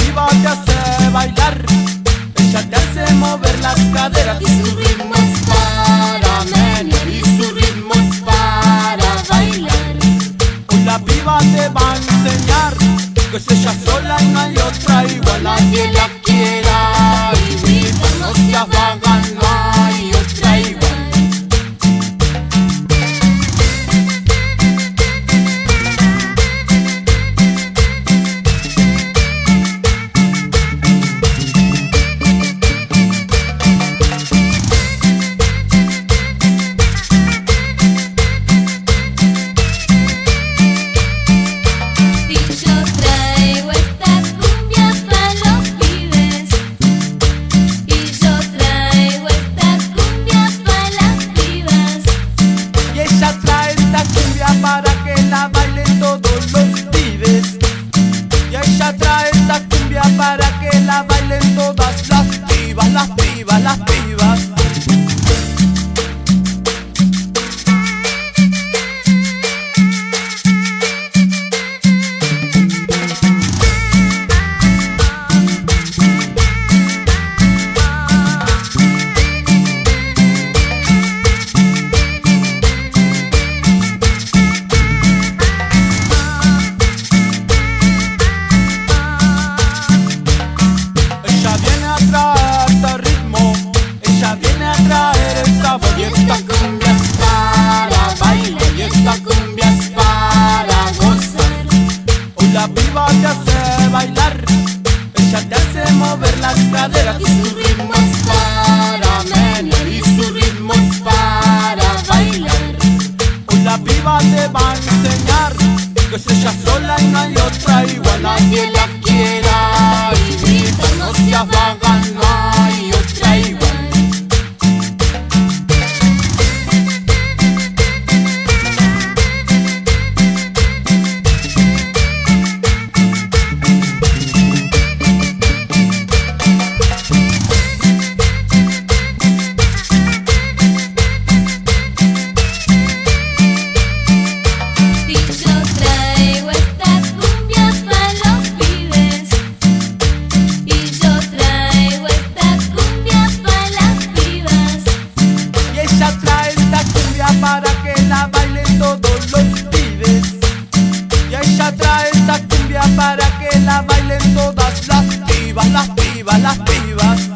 viva te hace bailar, ella te hace mover las caderas. Y su ritmo es para menear, y su ritmo es para bailar. Hoy la viva te va a enseñar, que es ella sola y no hay otra igual. La viva las. viva te hace bailar, ella te hace mover las caderas. Y su ritmo es para menear, y su ritmo es para bailar. Hoy la viva te va a enseñar que es ella sola y no hay otra igual. Nadie la quiera, vivir, no se. Trae esta cumbia para que la bailen todas las pibas, las pibas, las pibas.